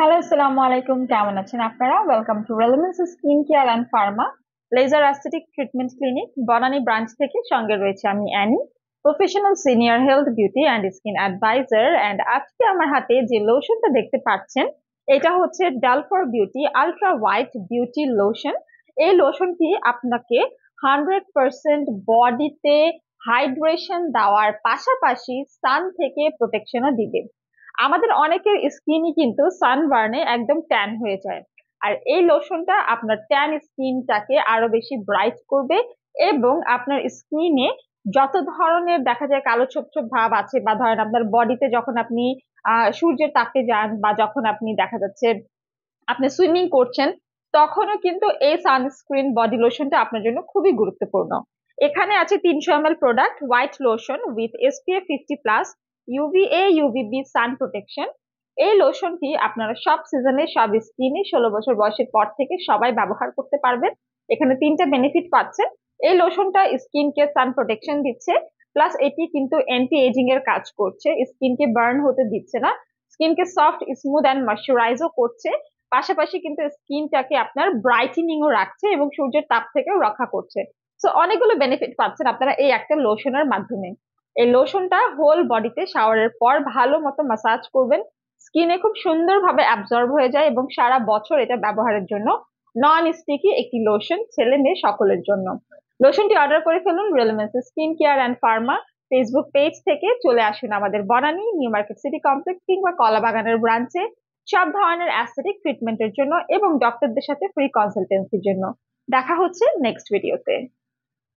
Hello আসসালামু আলাইকুম কেমন আছেন আপনারা? Welcome to রেলেমেন্স skin care and pharma laser aesthetic treatment clinic Banani branch থেকে সঙ্গে রয়েছে আমি Annie professional senior health beauty and skin adviser and আজকে আমার হাতে যে লোশনটা দেখতে পাচ্ছেন, এটা হচ্ছে ডালফর beauty ultra white beauty lotion এই লোশনটি আপনাকে হান্ড্রেড পার্সেন্ট বডিতে হাইড্রেশন দেওয়ার পাশাপাশি সান থেকে প্রোটেকশনও দিবে। আমাদের অনেকের স্কিনই কিন্তু সানবার্নে একদম ট্যান হয়ে যায়। আর এই লোশনটা আপনার ট্যান স্কিনটাকে আরও বেশি ব্রাইট করবে এবং আপনার স্কিনে যত ধরনের দেখা যায় কালো ছোপ ছোপ ভাব আছে বা ধরেন আপনার বডিতে যখন আপনি সূর্যের তাপে যান বা যখন আপনি দেখা যাচ্ছে আপনি সুইমিং করছেন, তখনও কিন্তু এই সানস্ক্রিন বডি লোশনটা আপনার জন্য খুবই গুরুত্বপূর্ণ। এখানে আছে তিনশো M product white lotion with SPF fifty plus UVA UVB sun protection এই লোশনটি আপনারা সব সিজনে সব স্কিনে ষোলো বছর বয়সের পর থেকে সবাই ব্যবহার করতে পারবেন। এখানে তিনটা বেনিফিট পাচ্ছেন। এই লোশনটা স্কিনকে সান প্রোটেকশন দিচ্ছে প্লাস এটি কিন্তু অ্যান্টি এজিং এর কাজ করছে। স্কিনকে বার্ন হতে দিচ্ছে না। স্কিনকে সফট স্মুথ অ্যান্ড ময়শ্চারাইজও করছে। পাশাপাশি কিন্তু স্কিনটাকে আপনার ব্রাইটেনিংও রাখছে এবং সূর্যের তাপ থেকেও রক্ষা করছে। সো অনেকগুলো বেনিফিট পাচ্ছেন আপনারা এই একটা লোশনের মাধ্যমে। এই লোশনটা হোল বডিতে শাওয়ারের পর ভালো মতো মাসাজ করবেন। স্কিনে খুব সুন্দরভাবে অ্যাবজর্ব হয়ে যায় এবং সারা বছর এটা ব্যবহারের জন্য নন স্টিকি একটি লোশন ছেলে মেয়ে সকলের জন্য। লোশনটি অর্ডার করে ফেলুন রেলমেন্স skin care and pharma Facebook page থেকে। চলে আসুন আমাদের Banani new market city complex কিংবা কলাবাগানের ব্রাঞ্চে সব ধরনের অ্যাস্থেটিক ট্রিটমেন্টের জন্য এবং ডক্টরদের সাথে ফ্রি কনসালটেন্সির জন্য। দেখা হচ্ছে নেক্সট ভিডিওতে